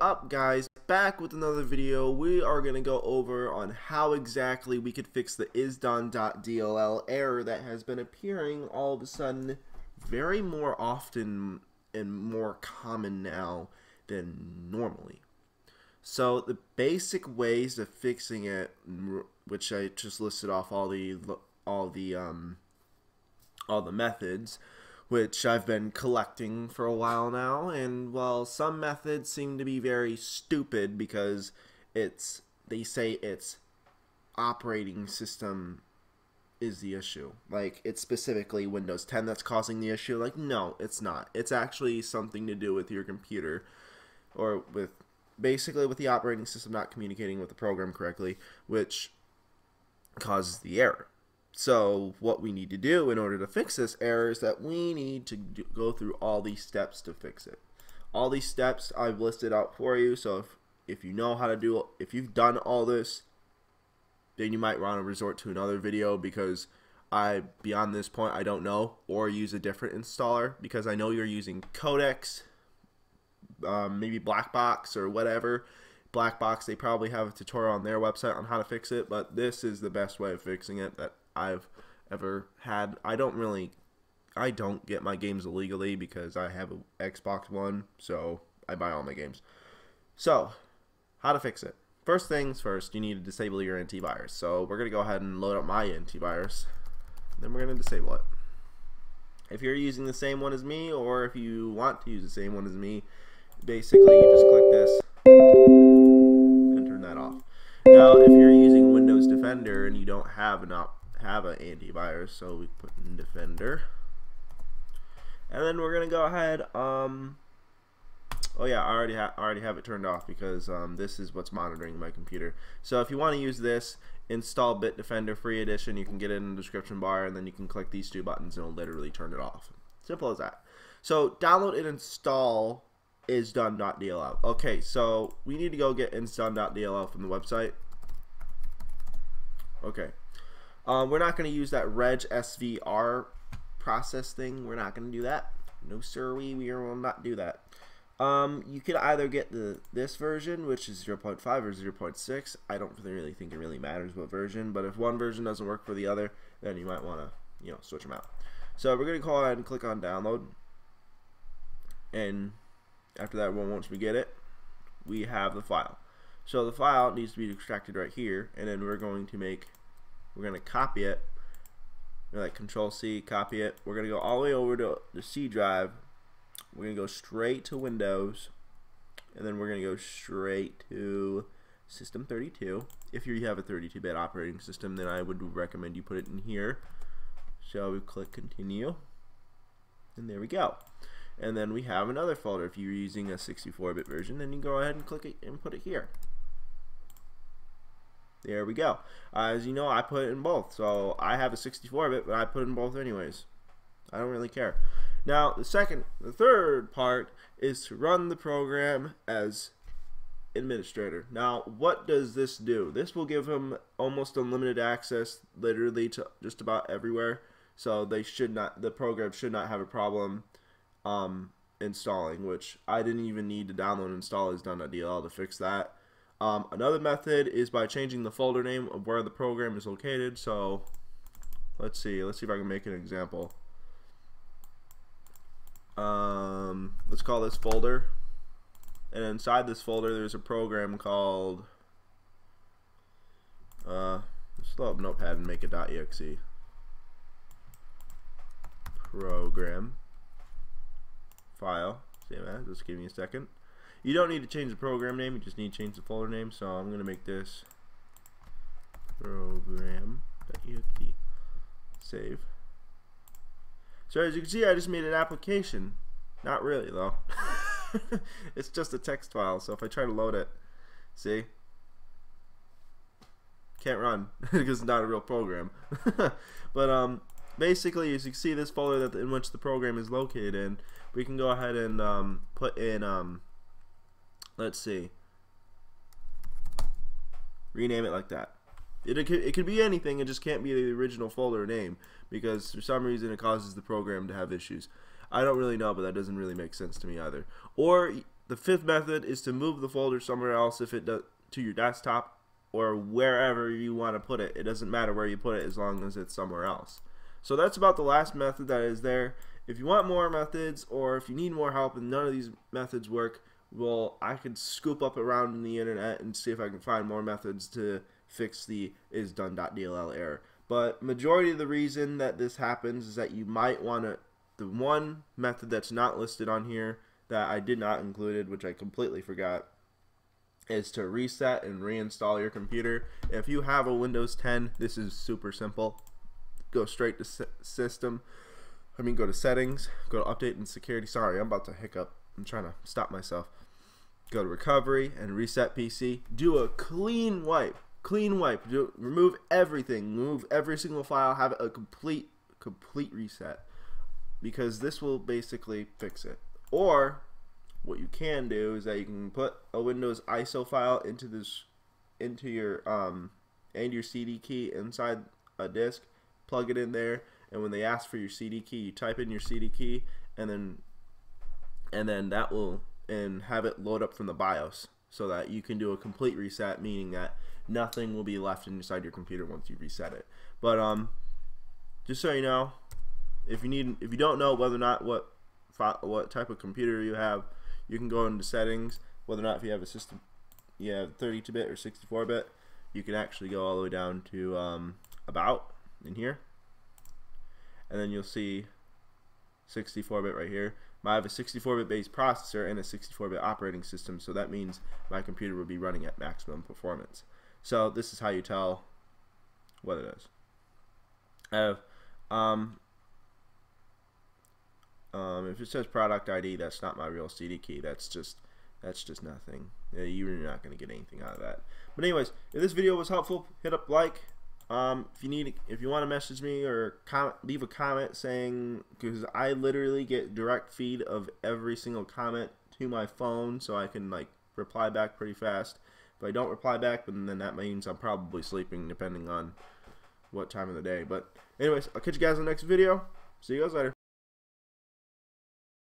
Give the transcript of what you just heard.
Up guys? Back with another video. We are going to go over on how exactly we could fix the isdone.dll error that has been appearing all of a sudden very more often and more common now than normally. So the basic ways of fixing it, which I just listed off all the all the um, all the methods, which I've been collecting for a while now. And while some methods seem to be very stupid because it's they say it's operating system is the issue. Like it's specifically Windows 10 that's causing the issue. Like no, it's not. It's actually something to do with your computer or with basically with the operating system not communicating with the program correctly, which causes the error. So what we need to do in order to fix this error is that we need to do, go through all these steps to fix it. All these steps I've listed out for you. So if, if you know how to do, if you've done all this, then you might want to resort to another video because I, beyond this point, I don't know, or use a different installer because I know you're using Codex, um, maybe Blackbox or whatever. Blackbox, they probably have a tutorial on their website on how to fix it, but this is the best way of fixing it that I've ever had. I don't really, I don't get my games illegally because I have an Xbox One, so I buy all my games. So, how to fix it? First things first, you need to disable your antivirus. So we're going to go ahead and load up my antivirus. Then we're going to disable it. If you're using the same one as me, or if you want to use the same one as me, basically you just click this and turn that off. Now, if you're using Windows Defender and you don't have an op have an antivirus, so we put in Defender. And then we're gonna go ahead. Um, oh yeah, I already have already have it turned off because um, this is what's monitoring my computer. So if you want to use this, install Bitdefender Free Edition. You can get it in the description bar, and then you can click these two buttons, and it'll literally turn it off. Simple as that. So download and install isdone.dll. Okay, so we need to go get install.dll from the website. Okay, um, we're not going to use that reg svr process thing. We're not going to do that. No sir, we, we will not do that. Um, you could either get the this version, which is 0.5 or 0.6. I don't really think it really matters what version, but if one version doesn't work for the other, then you might want to, you know, switch them out. So we're going to go ahead and click on download. And after that, once we get it, we have the file. So the file needs to be extracted right here, and then we're going to make we're going to copy it. Like Control C, copy it. We're going to go all the way over to the C drive. We're going to go straight to Windows. And then we're going to go straight to System 32. If you have a 32-bit operating system, then I would recommend you put it in here. So we click Continue. And there we go. And then we have another folder. If you're using a 64-bit version, then you go ahead and click it and put it here. There we go. Uh, as you know, I put it in both. So I have a 64-bit, but I put in both anyways. I don't really care. Now, the second, the third part is to run the program as administrator. Now, what does this do? This will give him almost unlimited access literally to just about everywhere. So they should not, the program should not have a problem um, installing, which I didn't even need to download and install isdone.dll to fix that. Um, another method is by changing the folder name of where the program is located. So let's see. Let's see if I can make an example. Um, let's call this folder. And inside this folder, there's a program called. Uh, let's load up Notepad and make it .exe. Program. File. Same as. Just give me a second. You don't need to change the program name, you just need to change the folder name. So I'm going to make this program.exe. Save. So as you can see, I just made an application. Not really, though. it's just a text file, so if I try to load it, see? Can't run, because it's not a real program. but um, basically, as you can see, this folder that in which the program is located in, we can go ahead and um, put in um, Let's see. Rename it like that. It, it, could, it could be anything, it just can't be the original folder name because for some reason it causes the program to have issues. I don't really know, but that doesn't really make sense to me either. Or the fifth method is to move the folder somewhere else if it does to your desktop or wherever you want to put it. It doesn't matter where you put it as long as it's somewhere else. So that's about the last method that is there. If you want more methods or if you need more help and none of these methods work, well, I could scoop up around in the internet and see if I can find more methods to fix the isdone.dll error. But majority of the reason that this happens is that you might want to, the one method that's not listed on here that I did not included, which I completely forgot, is to reset and reinstall your computer. If you have a Windows 10, this is super simple. Go straight to system. I mean, go to settings, go to update and security. Sorry, I'm about to hiccup. I'm trying to stop myself. Go to recovery and reset PC. Do a clean wipe. Clean wipe. Do, remove everything. Remove every single file. Have a complete, complete reset. Because this will basically fix it. Or what you can do is that you can put a Windows ISO file into this into your um and your CD key inside a disk, plug it in there, and when they ask for your CD key, you type in your CD key and then and then that will and have it load up from the BIOS so that you can do a complete reset, meaning that nothing will be left inside your computer once you reset it. But um, just so you know, if you need if you don't know whether or not what what type of computer you have you can go into settings, whether or not if you have a system, you have 32-bit or 64-bit, you can actually go all the way down to um, about in here, and then you'll see 64-bit right here. I have a 64-bit based processor and a 64-bit operating system, so that means my computer will be running at maximum performance. So this is how you tell what it is. I have um, um, if it says product ID, that's not my real CD key. That's just that's just nothing. You're not going to get anything out of that. But anyways, if this video was helpful, hit up like. Um, if you need, if you want to message me or comment, leave a comment saying because I literally get direct feed of every single comment to my phone, so I can like reply back pretty fast. If I don't reply back, then then that means I'm probably sleeping, depending on what time of the day. But anyways, I'll catch you guys in the next video. See you guys later.